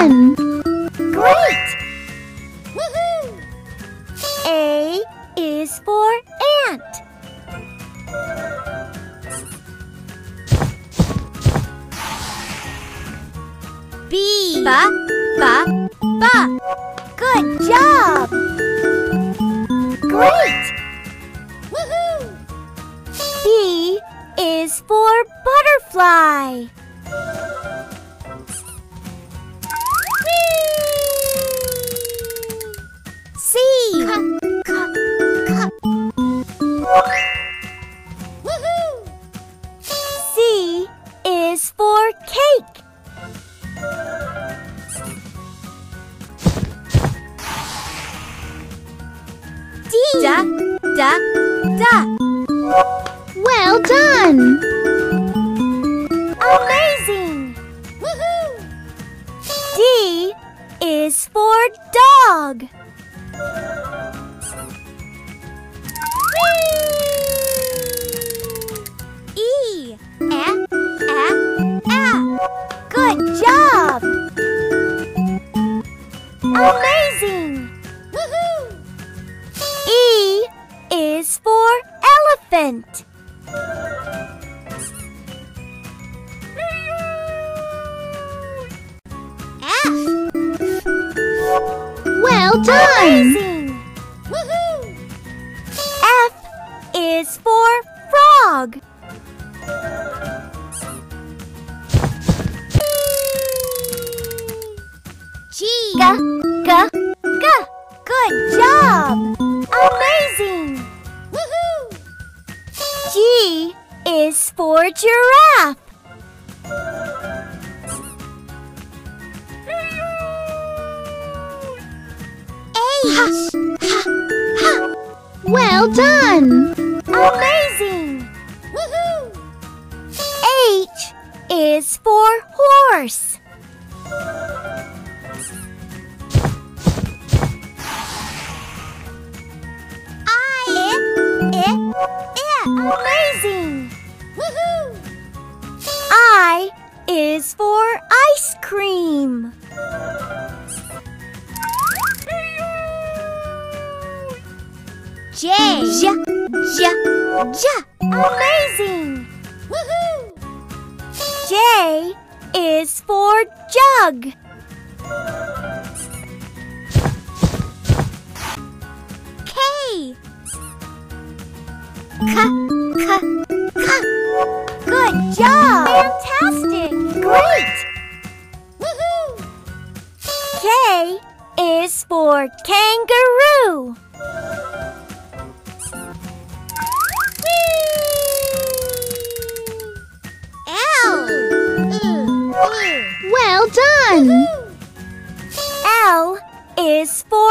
one! Great! A is for ant. B. Ba, ba, ba. Good job! Da, da, da. Well done! Amazing! Woohoo! D is for dog. E. A, a. Good job! Amazing! E is for elephant. Well done! Frog. G. G. G. Good job! Amazing! Woohoo! G is for giraffe. H. Well done! Amazing! Is for horse. I. I. I. Eh, eh, amazing! Woohoo! I is for ice cream. J. J. J. J. Amazing! Woohoo! J is for jug. K. K. K. K. Good job! Fantastic! Great! Woohoo! K is for kangaroo. Is for.